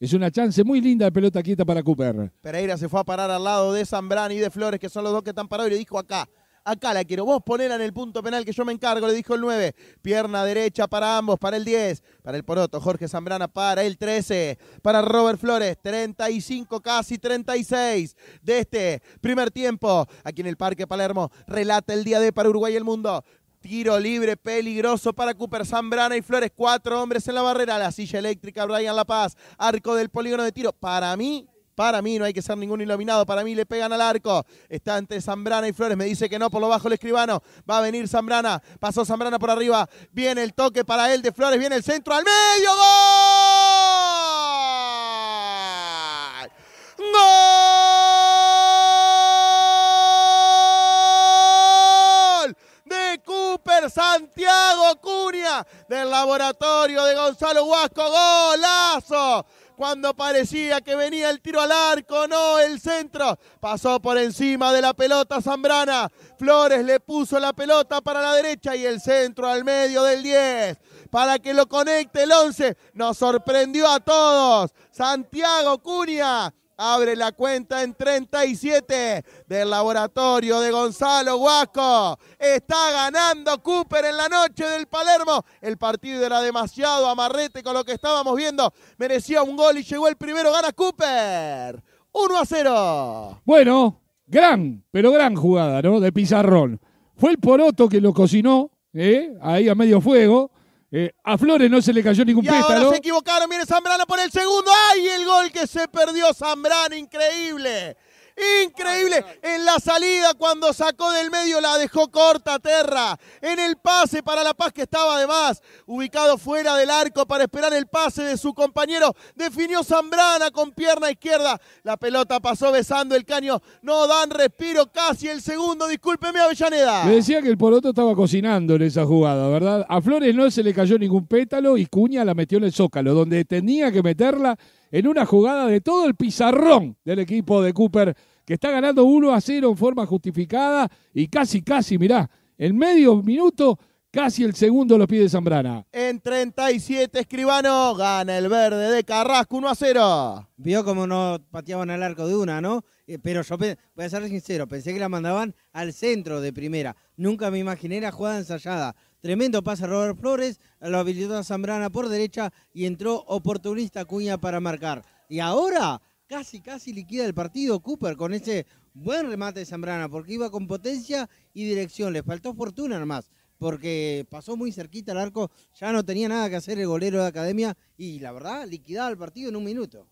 Es una chance muy linda de pelota quieta para Cooper. Pereira se fue a parar al lado de Zambrano y de Flores, que son los dos que están parados, y le dijo acá, acá la quiero, vos ponela en el punto penal que yo me encargo, le dijo el 9. Pierna derecha para ambos, para el 10, para el Poroto, Jorge Zambrana para el 13, para Robert Flores, 35, casi 36 de este primer tiempo, aquí en el Parque Palermo, relata el día de para Uruguay y el mundo. Tiro libre peligroso para Cooper Zambrana y Flores. Cuatro hombres en la barrera. La silla eléctrica, Brian La Paz. Arco del polígono de tiro. Para mí, para mí no hay que ser ningún iluminado. Para mí le pegan al arco. Está entre Zambrana y Flores. Me dice que no, por lo bajo el escribano. Va a venir Zambrana. Pasó Zambrana por arriba. Viene el toque para él de Flores. Viene el centro al medio. ¡Gol! Santiago Cunia del laboratorio de Gonzalo Huasco. ¡Golazo! cuando parecía que venía el tiro al arco, no, el centro pasó por encima de la pelota Zambrana. Flores le puso la pelota para la derecha y el centro al medio del 10 para que lo conecte el 11. Nos sorprendió a todos. Santiago Cunia abre la cuenta en 37 del laboratorio de Gonzalo Huasco. Está ganando Cooper en la noche del Palermo. El partido era demasiado amarrete con lo que estábamos viendo. Merecía un gol y llegó el primero. Gana Cooper. 1 a 0. Bueno, gran, pero gran jugada, ¿no? De Pizarrón. Fue el Poroto que lo cocinó, ¿eh? Ahí a medio fuego. Eh, a Flores no se le cayó ningún y pétalo. Ahora se equivocaron, viene Zambrano por el segundo. ¡Ay, el gol que se perdió Zambrano! Increíble. Increíble. En la salida, cuando sacó del medio, la dejó corta Terra. En el pase para La Paz, que estaba además ubicado fuera del arco para esperar el pase de su compañero. Definió Zambrana con pierna izquierda. La pelota pasó besando el caño. No dan respiro, casi el segundo. Discúlpeme, Avellaneda. Me decía que el Poroto estaba cocinando en esa jugada, ¿verdad? A Flores no se le cayó ningún pétalo y Cuña la metió en el zócalo, donde tenía que meterla en una jugada de todo el pizarrón del equipo de Cooper, que está ganando 1 a 0 en forma justificada y casi, casi, mirá, en medio minuto, casi el segundo lo pide Zambrana. En 37, Escribano gana el verde de Carrasco 1 a 0. Vio cómo no pateaban al arco de una, ¿no? Eh, pero yo, voy a ser sincero, pensé que la mandaban al centro de primera. Nunca me imaginé la jugada ensayada. Tremendo pase Robert Flores, lo habilitó a Zambrana por derecha y entró oportunista Cuña para marcar. Y ahora casi, casi liquida el partido Cooper con ese buen remate de Zambrana, porque iba con potencia y dirección. Le faltó fortuna nomás, porque pasó muy cerquita al arco, ya no tenía nada que hacer el golero de academia y la verdad, liquidaba el partido en un minuto.